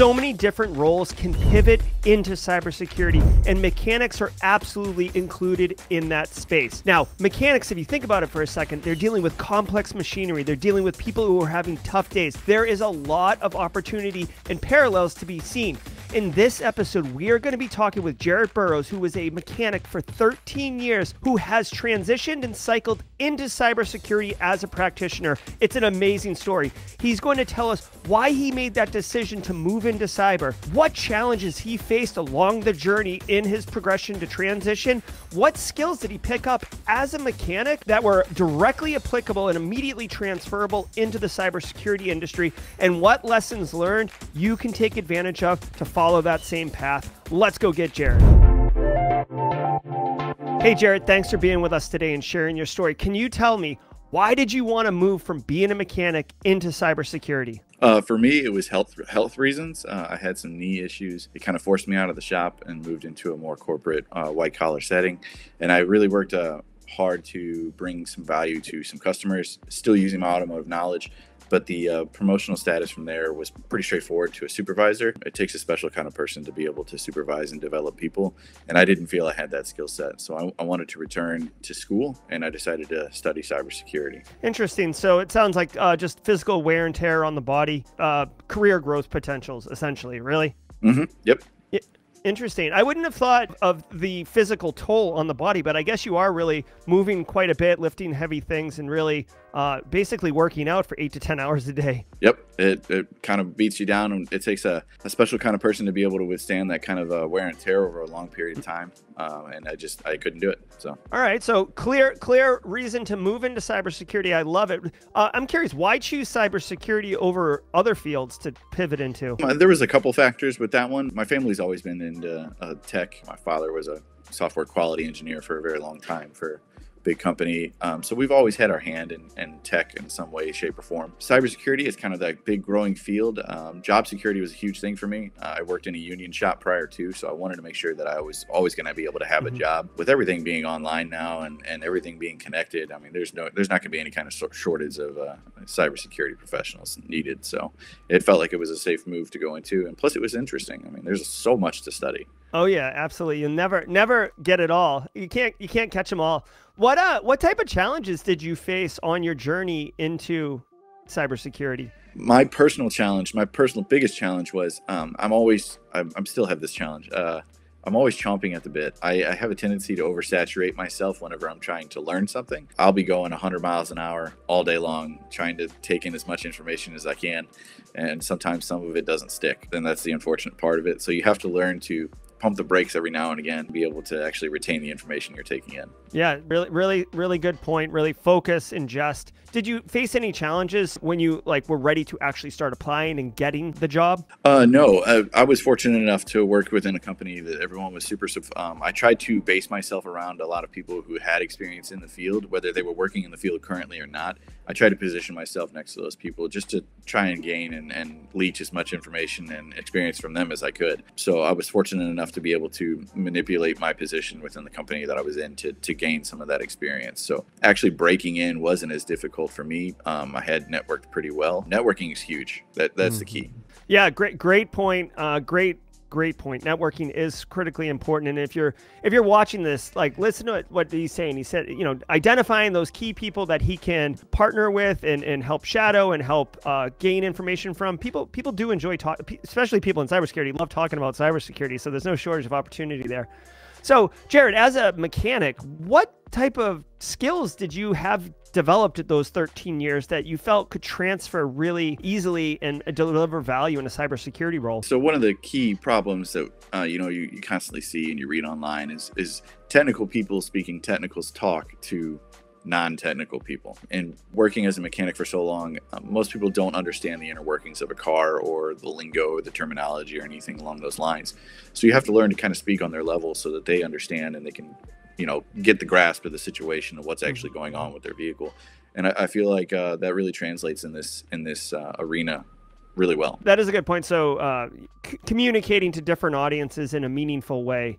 So many different roles can pivot into cybersecurity, and mechanics are absolutely included in that space. Now, mechanics, if you think about it for a second, they're dealing with complex machinery, they're dealing with people who are having tough days. There is a lot of opportunity and parallels to be seen. In this episode, we are going to be talking with Jared Burrows, who was a mechanic for 13 years, who has transitioned and cycled into cybersecurity as a practitioner. It's an amazing story. He's going to tell us why he made that decision to move into cyber, what challenges he faced along the journey in his progression to transition, what skills did he pick up as a mechanic that were directly applicable and immediately transferable into the cybersecurity industry, and what lessons learned you can take advantage of to follow that same path. Let's go get Jared. Hey, Jared, thanks for being with us today and sharing your story. Can you tell me why did you want to move from being a mechanic into cybersecurity? Uh, for me, it was health health reasons. Uh, I had some knee issues. It kind of forced me out of the shop and moved into a more corporate, uh, white collar setting. And I really worked uh, hard to bring some value to some customers, still using my automotive knowledge, but the uh, promotional status from there was pretty straightforward to a supervisor. It takes a special kind of person to be able to supervise and develop people, and I didn't feel I had that skill set. So I, I wanted to return to school, and I decided to study cybersecurity. Interesting. So it sounds like uh, just physical wear and tear on the body, uh, career growth potentials, essentially. Really. Mm-hmm. Yep. Interesting. I wouldn't have thought of the physical toll on the body, but I guess you are really moving quite a bit, lifting heavy things, and really uh, basically working out for eight to 10 hours a day. Yep. It, it kind of beats you down. And it takes a, a special kind of person to be able to withstand that kind of uh, wear and tear over a long period of time. Um, and I just, I couldn't do it. So, all right. So clear, clear reason to move into cybersecurity. I love it. Uh, I'm curious, why choose cybersecurity over other fields to pivot into? Uh, there was a couple factors with that one. My family's always been into uh, tech. My father was a software quality engineer for a very long time for big company. Um, so we've always had our hand in, in, tech in some way, shape, or form. Cybersecurity is kind of that big growing field. Um, job security was a huge thing for me. Uh, I worked in a union shop prior to, so I wanted to make sure that I was always going to be able to have mm-hmm. a job. With everything being online now and, and everything being connected, I mean, there's no there's not going to be any kind of shortage of uh, cybersecurity professionals needed. So it felt like it was a safe move to go into, and plus it was interesting. I mean, there's so much to study. Oh yeah, absolutely. You'll never never get it all. You can't you can't catch them all. What uh what type of challenges did you face on your journey into cybersecurity? My personal challenge, my personal biggest challenge was um, I'm always I'm, I'm, still have this challenge. Uh, I'm always chomping at the bit. I, I, have a tendency to oversaturate myself whenever I'm trying to learn something. I'll be going 100 miles an hour all day long, trying to take in as much information as I can. And sometimes some of it doesn't stick. And that's the unfortunate part of it. So you have to learn to pump the brakes every now and again, be able to actually retain the information you're taking in. Yeah, really, really, really good point. Really focus, ingest. Did you face any challenges when you like were ready to actually start applying and getting the job? Uh, no, uh, I was fortunate enough to work within a company that everyone was super. Um, I tried to base myself around a lot of people who had experience in the field, whether they were working in the field currently or not. I tried to position myself next to those people just to try and gain and, and leech as much information and experience from them as I could. So I was fortunate enough to be able to manipulate my position within the company that I was in to, to gain some of that experience. So actually breaking in wasn't as difficult for me. Um, I had networked pretty well. Networking is huge. That that's mm-hmm. the key. Yeah, great, great point. Uh, great great point. Networking is critically important, and if you're if you're watching this, like listen to what he's saying. He said, you know, identifying those key people that he can partner with and, and help shadow and help uh, gain information from. People people do enjoy talk, especially people in cybersecurity love talking about cybersecurity. So there's no shortage of opportunity there. So, Jared, as a mechanic, what type of skills did you have developed at those 13 years that you felt could transfer really easily and deliver value in a cybersecurity role? So one of the key problems that uh, you know you, you constantly see and you read online is is technical people speaking technicals talk to non-technical people and working as a mechanic for so long um, most people don't understand the inner workings of a car or the lingo or the terminology or anything along those lines so you have to learn to kind of speak on their level so that they understand and they can you know get the grasp of the situation of what's actually going on with their vehicle. And i, I feel like uh, that really translates in this in this uh, arena really well. That is a good point. So uh, c- communicating to different audiences in a meaningful way.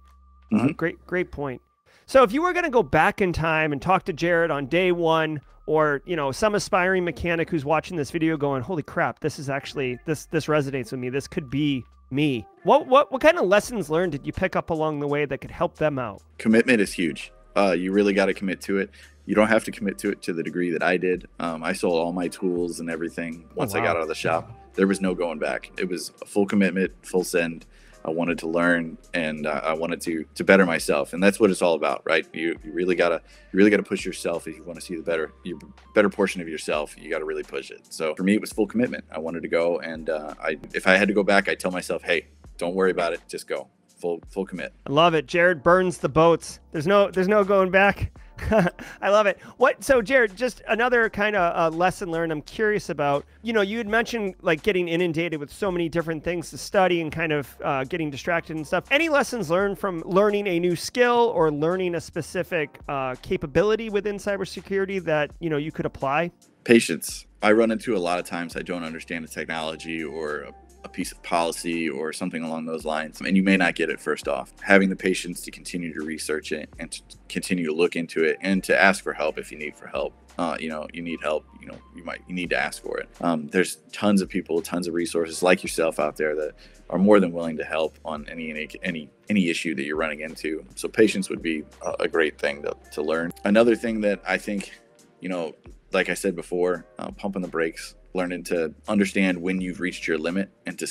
Uh, mm-hmm. great great point. So if you were going to go back in time and talk to jared on day one, or you know some aspiring mechanic who's watching this video going holy crap this is actually this this resonates with me. This could be me. What what what kind of lessons learned did you pick up along the way that could help them out? Commitment is huge. Uh, you really got to commit to it. You don't have to commit to it to the degree that i did. Um, i sold all my tools and everything once oh, wow. i got out of the shop. There was no going back. It was a full commitment full send I wanted to learn and uh, I wanted to to better myself, and that's what it's all about, right? You, you really gotta you really gotta push yourself if you want to see the better your better portion of yourself. You got to really push it. So for me, it was full commitment. I wanted to go, and uh, I if I had to go back, I tell myself, hey, don't worry about it, just go full full commit. I love it. Jared burns the boats. There's no there's no going back. I love it. What? So, Jared, just another kind of uh, lesson learned. I'm curious about. You know, you had mentioned like getting inundated with so many different things to study and kind of uh, getting distracted and stuff. Any lessons learned from learning a new skill or learning a specific uh, capability within cybersecurity that you know you could apply? Patience. I run into a lot of times I don't understand the technology or a piece of policy or something along those lines, and you may not get it first off. Having the patience to continue to research it and to continue to look into it and to ask for help if you need for help. Uh, you know, you need help. You know, you might you need to ask for it. Um, there's tons of people, tons of resources like yourself out there that are more than willing to help on any any any, any issue that you're running into. So patience would be a, a great thing to, to learn. Another thing that I think, you know, like I said before, uh, pumping the brakes learning to understand when you've reached your limit and to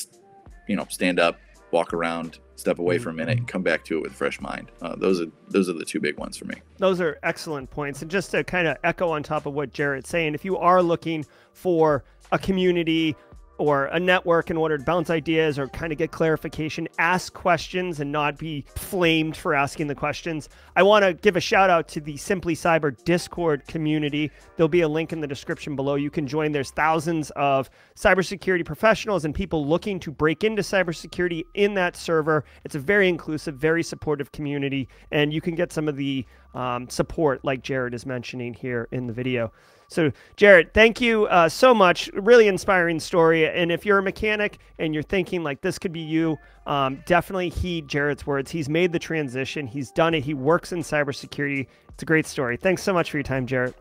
you know stand up walk around step away for a minute and come back to it with a fresh mind. Uh, those are those are the two big ones for me. Those are excellent points. And just to kind of echo on top of what jared's saying if you are looking for a community or a network in order to bounce ideas or kind of get clarification, ask questions and not be flamed for asking the questions. I want to give a shout out to the Simply Cyber Discord community. There'll be a link in the description below. You can join. There's thousands of cybersecurity professionals and people looking to break into cybersecurity in that server. It's a very inclusive, very supportive community, and you can get some of the um, support like Jared is mentioning here in the video. So, Jared, thank you uh, so much. Really inspiring story. And if you're a mechanic and you're thinking like this could be you, um, definitely heed Jared's words. He's made the transition, he's done it, he works in cybersecurity. It's a great story. Thanks so much for your time, Jared.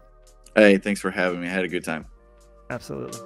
Hey, thanks for having me. I had a good time. Absolutely.